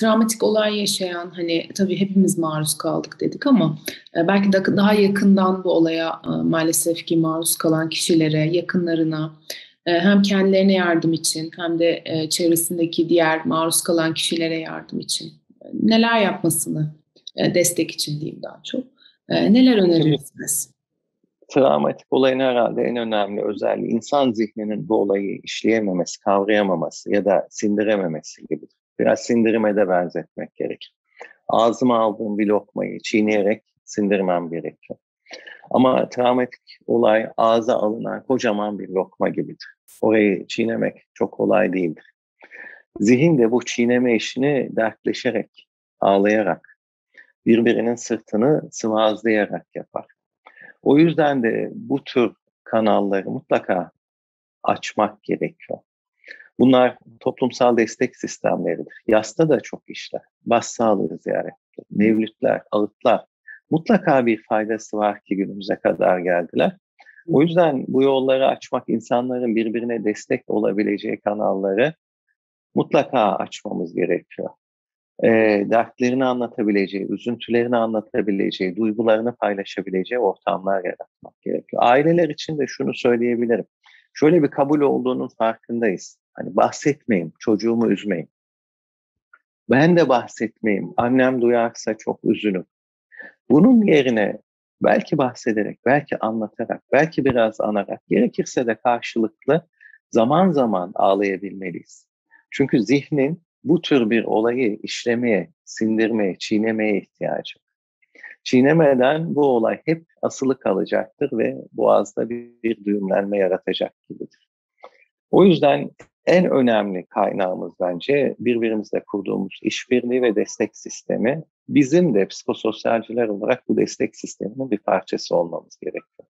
travmatik olay yaşayan hani tabii hepimiz maruz kaldık dedik ama e, belki de daha yakından bu olaya e, maalesef ki maruz kalan kişilere, yakınlarına e, hem kendilerine yardım için hem de e, çevresindeki diğer maruz kalan kişilere yardım için e, neler yapmasını e, destek için diyeyim daha çok. E, neler önerirsiniz? Travmatik olayın herhalde en önemli özelliği insan zihninin bu olayı işleyememesi, kavrayamaması ya da sindirememesi gibidir. Biraz sindirime de benzetmek gerekir. Ağzıma aldığım bir lokmayı çiğneyerek sindirmem gerekiyor. Ama travmatik olay ağza alınan kocaman bir lokma gibidir. Orayı çiğnemek çok kolay değildir. Zihin de bu çiğneme işini dertleşerek, ağlayarak, birbirinin sırtını sıvazlayarak yapar. O yüzden de bu tür kanalları mutlaka açmak gerekiyor. Bunlar toplumsal destek sistemleridir. Yasta da çok işler. Bas sağlığı ziyaretleri, mevlütler, ağıtlar. Mutlaka bir faydası var ki günümüze kadar geldiler. O yüzden bu yolları açmak, insanların birbirine destek olabileceği kanalları mutlaka açmamız gerekiyor. E, dertlerini anlatabileceği, üzüntülerini anlatabileceği, duygularını paylaşabileceği ortamlar yaratmak gerekiyor. Aileler için de şunu söyleyebilirim. Şöyle bir kabul olduğunun farkındayız. Hani bahsetmeyin, çocuğumu üzmeyin. Ben de bahsetmeyeyim, annem duyarsa çok üzünüm. Bunun yerine belki bahsederek, belki anlatarak, belki biraz anarak, gerekirse de karşılıklı zaman zaman ağlayabilmeliyiz. Çünkü zihnin bu tür bir olayı işlemeye, sindirmeye, çiğnemeye ihtiyacı. Çiğnemeden bu olay hep asılı kalacaktır ve boğazda bir, bir düğümlenme yaratacak gibidir. O yüzden en önemli kaynağımız bence birbirimizle kurduğumuz işbirliği ve destek sistemi. Bizim de psikososyalciler olarak bu destek sisteminin bir parçası olmamız gerekiyor.